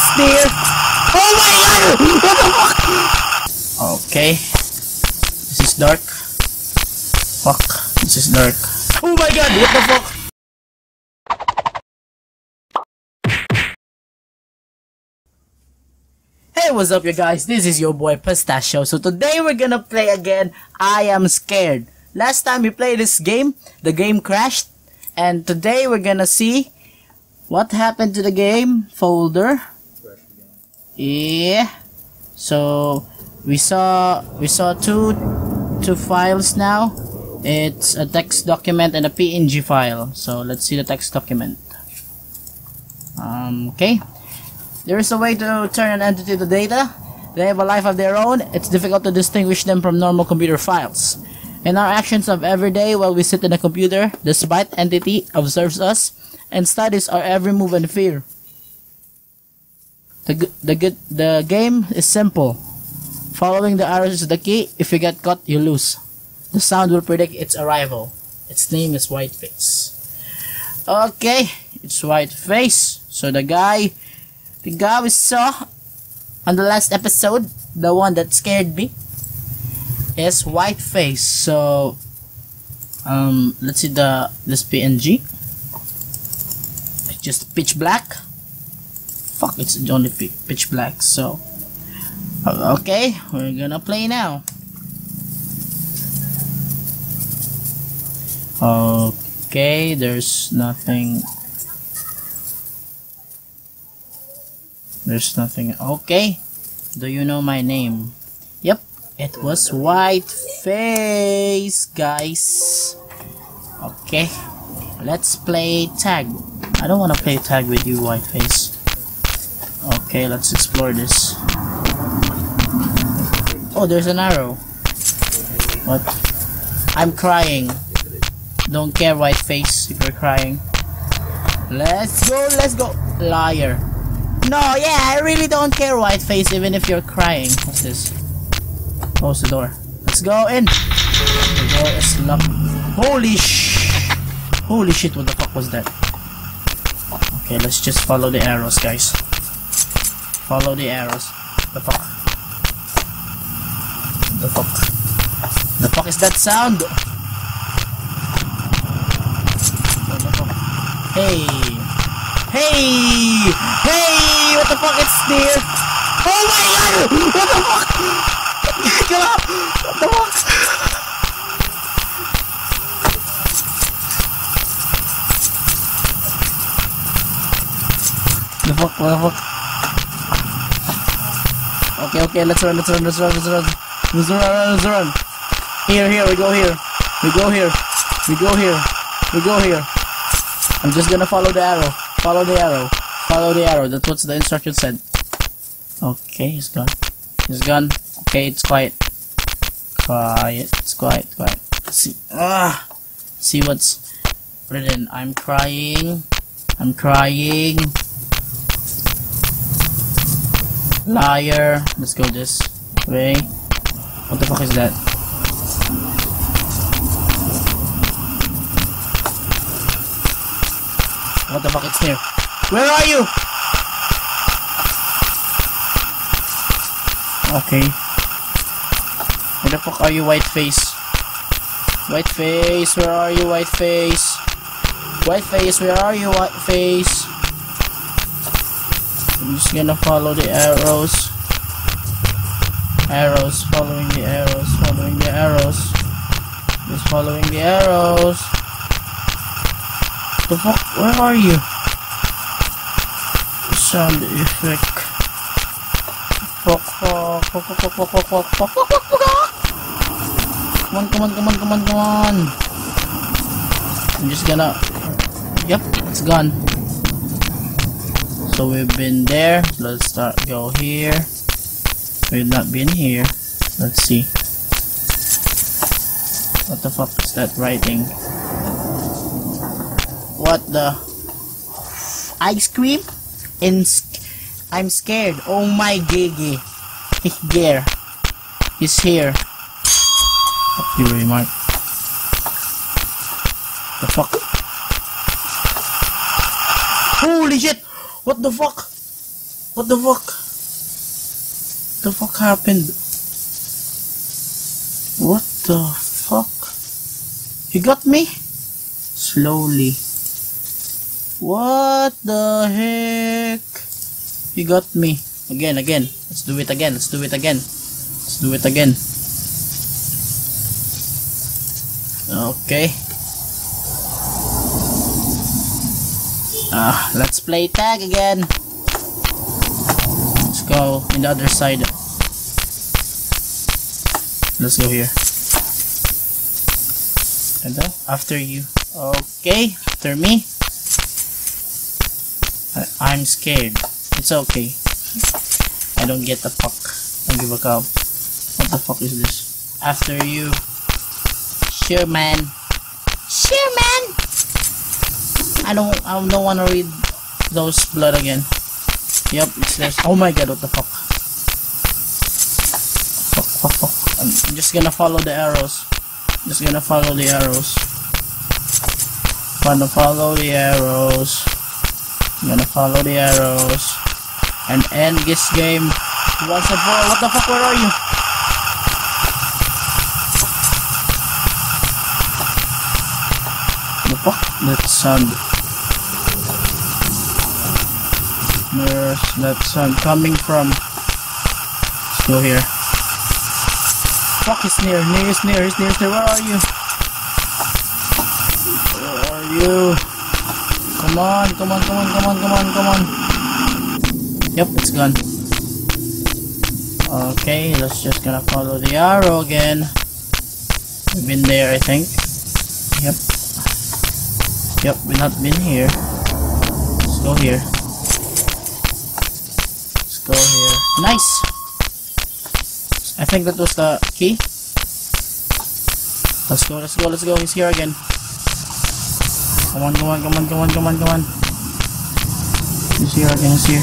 it's near. Oh my god! What the fuck? Okay. This is dark. Fuck. This is dark. Oh my god! What the fuck? Hey, what's up you guys? This is your boy Pistachio. So today we're gonna play again I Am Scared. Last time we played this game, the game crashed. And today we're gonna see what happened to the game folder. Yeah. So we saw we saw two two files now. It's a text document and a PNG file. So let's see the text document. Um, okay. There is a way to turn an entity to data. They have a life of their own. It's difficult to distinguish them from normal computer files. In our actions of every day while we sit in a computer, the sprite entity observes us and studies our every move and fear. The, the, the, game is simple. Following the arrows is the key. If you get caught, you lose. The sound will predict its arrival. Its name is Whiteface. Okay, it's Whiteface. So the guy, the guy we saw on the last episode, the one that scared me, is Whiteface. So, um, let's see the this PNG. It's just pitch black. Fuck, it's only pitch black. So, uh, okay, we're gonna play now. Okay, there's nothing. There's nothing. Okay. Do you know my name? Yep, it was White Face, guys. Okay, let's play tag. I don't want to play tag with you, White Face. Okay, let's explore this. Oh, there's an arrow. What? I'm crying. Don't care, white face, if you're crying. Let's go, let's go. Liar. No, yeah, I really don't care, white face, even if you're crying. What's this? Close the door. Let's go in. The door is locked. Holy sh! Holy shit, what the fuck was that? Okay, let's just follow the arrows, guys. Follow the arrows. The fuck? The fuck? The fuck is that sound? Hey! Hey! Hey! What the fuck? It's near! Oh my god! What the fuck? Get up! What the fuck? The fuck? What the fuck? Okay, okay, let's run, let's run, let's run, let's run. Let's run, let's run. Here, here, we go here. We go here. We go here. We go here. I'm just gonna follow the arrow. Follow the arrow. Follow the arrow. That's what the instruction said. Okay, he's gone. He's gone. Okay, it's quiet. Quiet. It's quiet. Quiet. Let's see. Ah. See what's written. I'm crying. I'm crying. Liar. Let's go this way. What the fuck is that? What the fuck? It's here. Where are you? Okay. Where the fuck are you, white face? White face, where are you, white face? White face, where are you, white face? I'm just gonna follow the arrows. Arrows, following the arrows, following the arrows. Just following the arrows. The fuck? Where are you? Sound effect. Fuck, fuck, fuck, fuck, fuck, fuck, fuck, fuck, fuck, fuck, fuck. Come on, come on, come on, come on, come on. I'm just gonna. Yep, it's gone. So we've been there. Let's start. Go here. We've not been here. Let's see. What the fuck is that writing? What the? Ice cream? In I'm scared. Oh my gigi. There. He's here. Fuck you, remark. The fuck? Holy shit! What the fuck? What the fuck? The fuck happened? What the fuck? He got me? Slowly. What the heck? He got me. Again, again. Let's do it again. Let's do it again. Let's do it again. Okay. Ah, let's play tag again. Let's go in the other side. Let's go here. And then after you. Okay, after me. I, I'm scared. It's okay. I don't get the fuck. I don't give a cow. What the fuck is this? After you. Sure, man. Sure, man. I don't. I don't want to read those blood again. Yep, it's this. Oh my god, what the fuck? Fuck, fuck, fuck. I'm just gonna follow the arrows. Just gonna follow the arrows. Gonna follow the arrows. gonna follow the arrows. And end this game once and for. What the fuck, where are you? The fuck? That sound. Where's that sound coming from? Let's go here. Fuck, it's near, near, he's near, he's near, he's near. Where are you? Where are you? Come on, come on, come on, come on, come on, come on. Yep, it's gone. Okay, let's just gonna follow the arrow again. We've been there, I think. Yep. Yep, we've not been here. Let's go here. Nice! I think that was the key. Let's go, let's go, let's go. He's here again. Come on, come on, come on, come on, come on, come on. He's here again, he's here.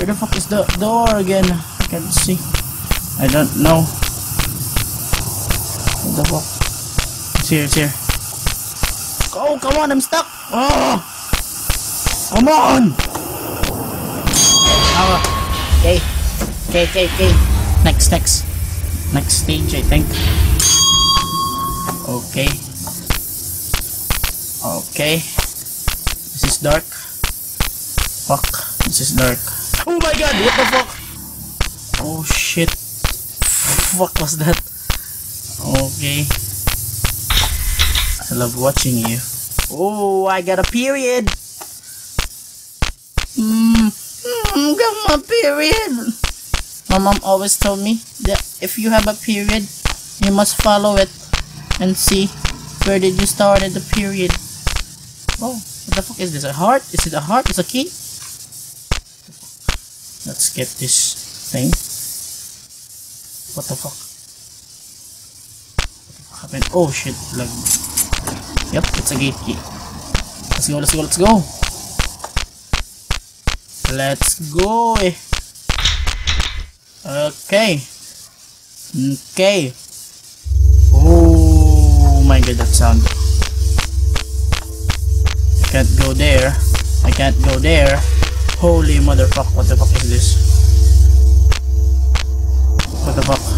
Where the fuck is the door again? I can't see. I don't know. What the fuck? It's here, it's here. Oh, come on, I'm stuck! Oh! Come on! Oh, okay. Okay, okay, okay. Next, next. Next stage, I think. Okay. Okay. This is dark. Fuck. This is dark. Oh my god, what the fuck? Oh shit. Fuck was that? Okay. I love watching you. Oh, I got a period. Mmm, mm, got my period. My mom always told me that if you have a period, you must follow it and see where did you started the period. Oh, what the fuck is this? A heart? Is it a heart? Is a key? Let's get this thing. What the fuck? What happened? Oh shit, lag. Yep, it's a gate key. Let's go, let's go, let's go. Let's go. Okay. Okay. Oh my god, that sound. I can't go there. I can't go there. Holy motherfuck, what the fuck is this? What the fuck?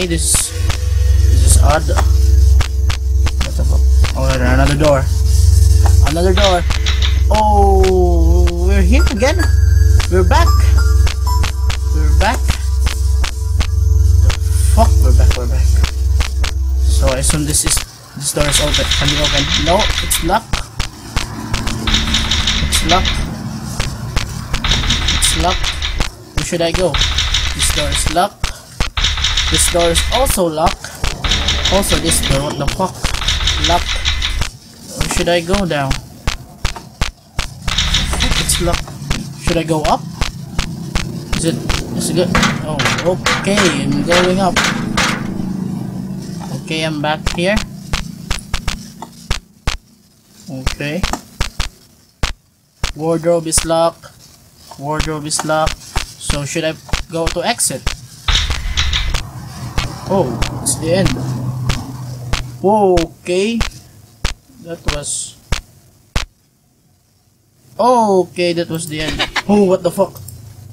Okay, this this is odd. What the fuck? Oh, another door. Another door. Oh, we're here again. We're back. We're back. The fuck? We're back. We're back. So I assume this is this door is open. Can be open? No, it's locked. It's locked. It's locked. Where should I go? This door is locked. This door is also locked. Also this door. What the fuck? Locked. Where should I go down? It's locked. Should I go up? Is it? Is it good? Oh, okay. I'm going up. Okay, I'm back here. Okay. Wardrobe is locked. Wardrobe is locked. So should I go to exit? Oh, it's the end. Whoa, okay. That was... Oh, okay, that was the end. Oh, what the fuck?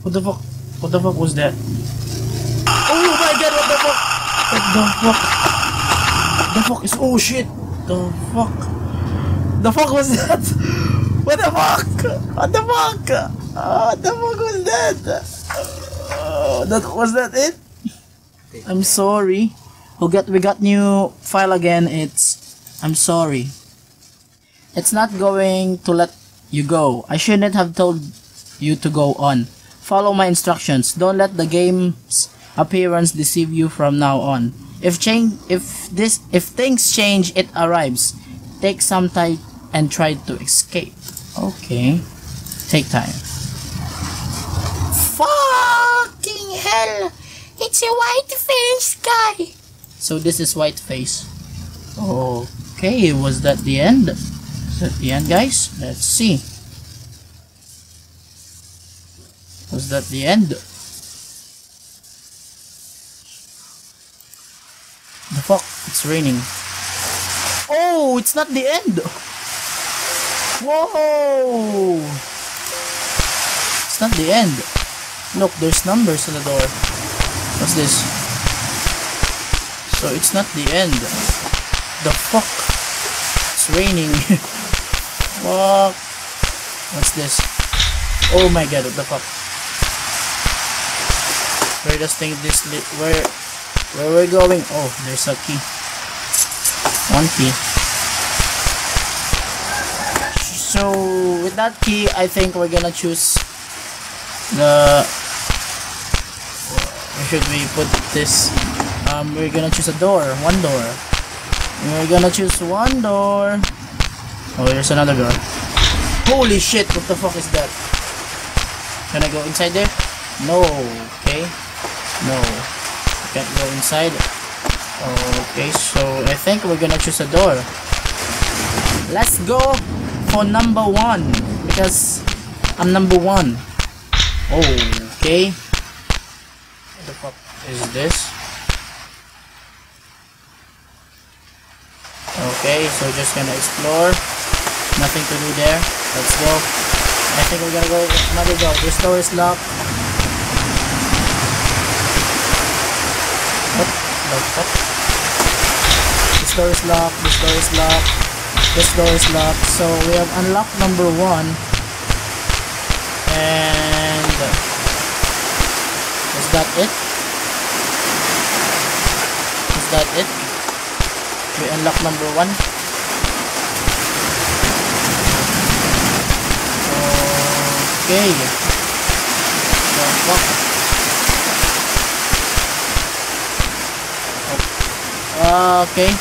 What the fuck? What the fuck was that? Oh my god, what the fuck? What the fuck? The fuck is... Oh shit! The fuck? The fuck was that? What the fuck? What the fuck? Oh, what the fuck was that? Oh, that was that it? I'm sorry. We got we got new file again. It's I'm sorry. It's not going to let you go. I shouldn't have told you to go on. Follow my instructions. Don't let the game's appearance deceive you from now on. If change if this if things change it arrives. Take some time and try to escape. Okay. Take time. Fucking hell! It's a white face guy! So this is white face. Okay, was that the end? Is that the end guys? Let's see. Was that the end? The fuck? It's raining. Oh, it's not the end! Whoa! It's not the end. Look, there's numbers on the door. What's this? So it's not the end. The fuck? It's raining. fuck. What's this? Oh my god, what the fuck? Where does think this li where where we're going? Oh, there's a key. One key. So with that key, I think we're gonna choose the. Should we put this? Um, we're gonna choose a door, one door. We're gonna choose one door. Oh, there's another door. Holy shit! What the fuck is that? Can I go inside there? No. Okay. No. Can't go inside. Okay, so I think we're gonna choose a door. Let's go for number one because I'm number one. Okay. The fuck is this? Okay, so just gonna explore. Nothing to do there. Let's go. I think we're gonna go another door. This door is locked. What the fuck? This door is locked. This door is locked. This door is locked. So we have unlocked number one. And is that it? Is that it? We unlock number one. Okay. Oh. Okay.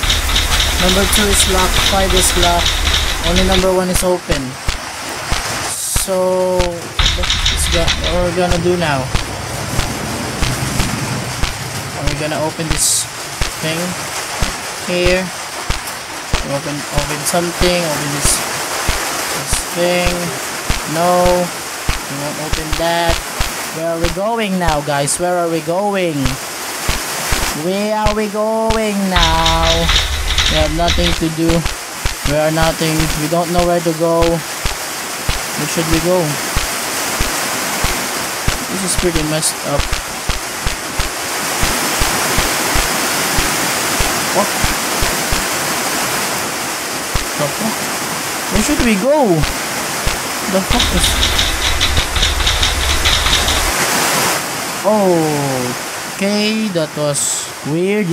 Number two is locked. Five is locked. Only number one is open. So, what are we're gonna do now? Are we gonna open this thing here? Open, open something. Open this, this thing. No, we won't open that. Where are we going now, guys? Where are we going? Where are we going now? We have nothing to do. We are nothing. We don't know where to go. Where should we go? This is pretty messed up. What? The fuck? Where should we go? The fuck is... Okay, that was weird.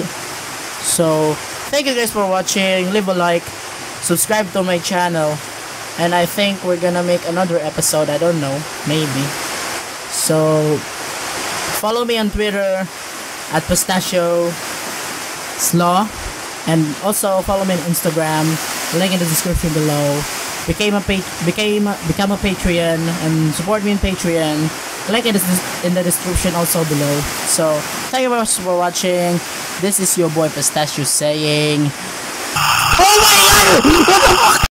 So, thank you guys for watching. Leave a like. Subscribe to my channel. And I think we're gonna make another episode. I don't know. Maybe. So, follow me on Twitter at Pistachio Slaw. And also follow me on Instagram. Link in the description below. Became a became become a Patreon and support me on Patreon. Link in the, in the description also below. So thank you very much for watching. This is your boy Pistachio saying. Oh my god! What the fuck?